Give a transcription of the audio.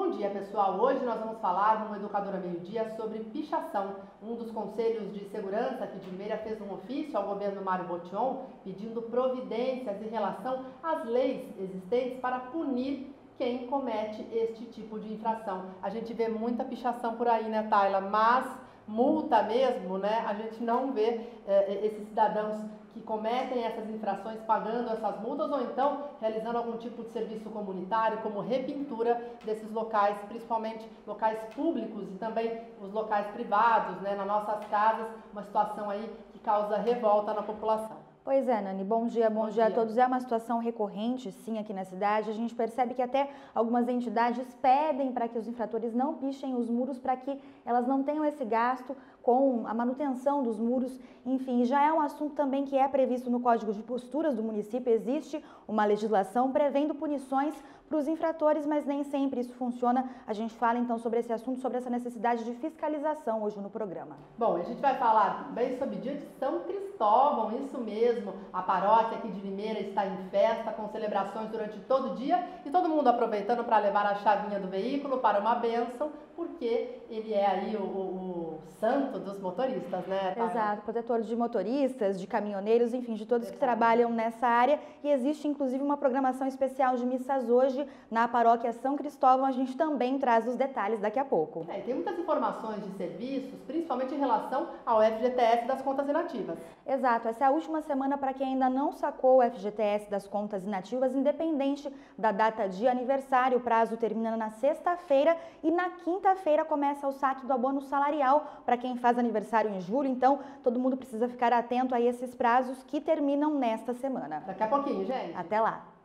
Bom dia, pessoal. Hoje nós vamos falar no Educadora Meio Dia sobre pichação. Um dos conselhos de segurança aqui de Limeira fez um ofício ao governo Mário Botion pedindo providências em relação às leis existentes para punir quem comete este tipo de infração. A gente vê muita pichação por aí, né, Tayla? Mas multa mesmo, né? A gente não vê eh, esses cidadãos que cometem essas infrações pagando essas multas ou então realizando algum tipo de serviço comunitário, como repintura desses locais, principalmente locais públicos e também os locais privados, né? Nas nossas casas, uma situação aí que causa revolta na população. Pois é, Nani, bom dia, bom, bom dia, dia, a todos. É uma situação recorrente, sim, aqui na cidade. A gente percebe que até algumas entidades pedem para que os infratores não pichem os muros para que elas não tenham esse gasto com a manutenção dos muros. Enfim, já é um assunto também que é previsto no Código de Posturas do município. Existe uma legislação prevendo punições para os infratores, mas nem sempre isso funciona. A gente fala então sobre esse assunto, sobre essa necessidade de fiscalização hoje no programa. Bom, a gente vai falar bem sobre dia de São Cristóvão, isso mesmo. A paróquia aqui de Limeira está em festa, com celebrações durante todo o dia e todo mundo aproveitando para levar a chavinha do veículo para uma bênção, porque ele é aí o, o, o santo dos motoristas, né? Exato, protetor de motoristas, de caminhoneiros, enfim, de todos Exato. que trabalham nessa área. E existe inclusive uma programação especial de missas hoje na paróquia São Cristóvão. A gente também traz os detalhes daqui a pouco. É, tem muitas informações de serviços, principalmente em relação ao FGTS das contas inativas. Exato, essa é a última semana para quem ainda não sacou o FGTS das contas inativas, independente da data de aniversário. O prazo termina na sexta-feira e na quinta-feira começa o saque do abono salarial para quem faz aniversário em julho. Então, todo mundo precisa ficar atento a esses prazos que terminam nesta semana. Daqui a pouquinho, gente. Até lá.